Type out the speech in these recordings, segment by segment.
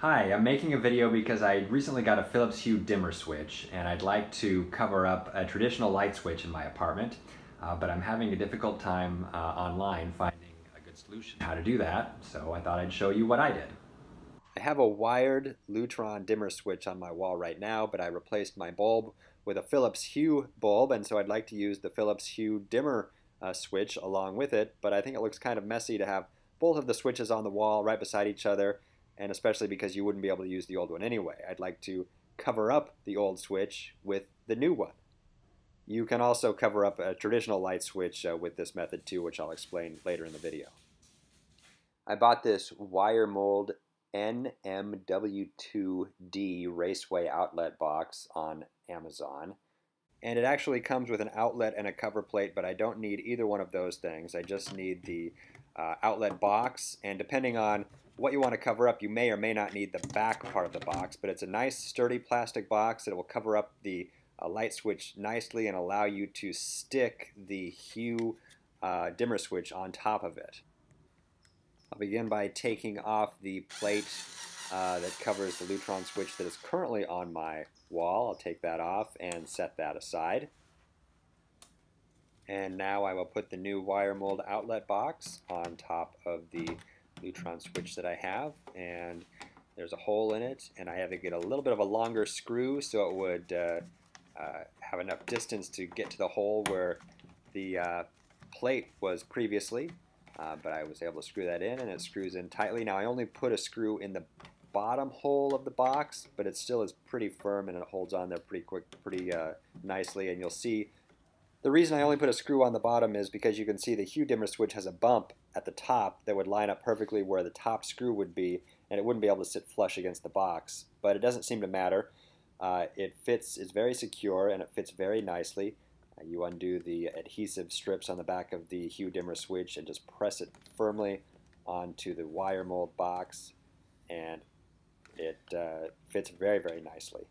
Hi, I'm making a video because I recently got a Philips Hue dimmer switch and I'd like to cover up a traditional light switch in my apartment, uh, but I'm having a difficult time uh, online finding a good solution how to do that, so I thought I'd show you what I did. I have a wired Lutron dimmer switch on my wall right now, but I replaced my bulb with a Philips Hue bulb, and so I'd like to use the Philips Hue dimmer uh, switch along with it, but I think it looks kind of messy to have both of the switches on the wall right beside each other and especially because you wouldn't be able to use the old one anyway. I'd like to cover up the old switch with the new one. You can also cover up a traditional light switch uh, with this method too, which I'll explain later in the video. I bought this Wiremold NMW2D Raceway outlet box on Amazon. And it actually comes with an outlet and a cover plate, but I don't need either one of those things. I just need the uh, outlet box, and depending on what you want to cover up, you may or may not need the back part of the box, but it's a nice sturdy plastic box that will cover up the uh, light switch nicely and allow you to stick the Hue uh, dimmer switch on top of it. I'll begin by taking off the plate uh, that covers the Lutron switch that is currently on my wall. I'll take that off and set that aside. And now I will put the new Wiremold outlet box on top of the Lutron switch that I have and there's a hole in it and I had to get a little bit of a longer screw so it would uh, uh, have enough distance to get to the hole where the uh, plate was previously uh, but I was able to screw that in and it screws in tightly. Now I only put a screw in the bottom hole of the box but it still is pretty firm and it holds on there pretty quick, pretty uh, nicely and you'll see the reason I only put a screw on the bottom is because you can see the hue dimmer switch has a bump at the top that would line up perfectly where the top screw would be and it wouldn't be able to sit flush against the box. But it doesn't seem to matter. Uh, it fits, it's very secure and it fits very nicely. Uh, you undo the adhesive strips on the back of the hue dimmer switch and just press it firmly onto the Wiremold box and it uh, fits very, very nicely.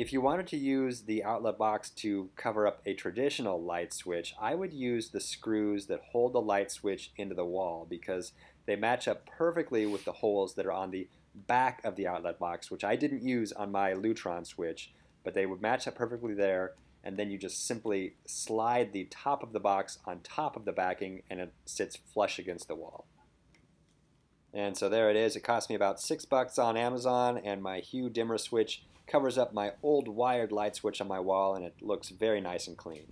If you wanted to use the outlet box to cover up a traditional light switch, I would use the screws that hold the light switch into the wall because they match up perfectly with the holes that are on the back of the outlet box, which I didn't use on my Lutron switch, but they would match up perfectly there, and then you just simply slide the top of the box on top of the backing and it sits flush against the wall. And so there it is. It cost me about six bucks on Amazon, and my Hue dimmer switch covers up my old wired light switch on my wall and it looks very nice and clean.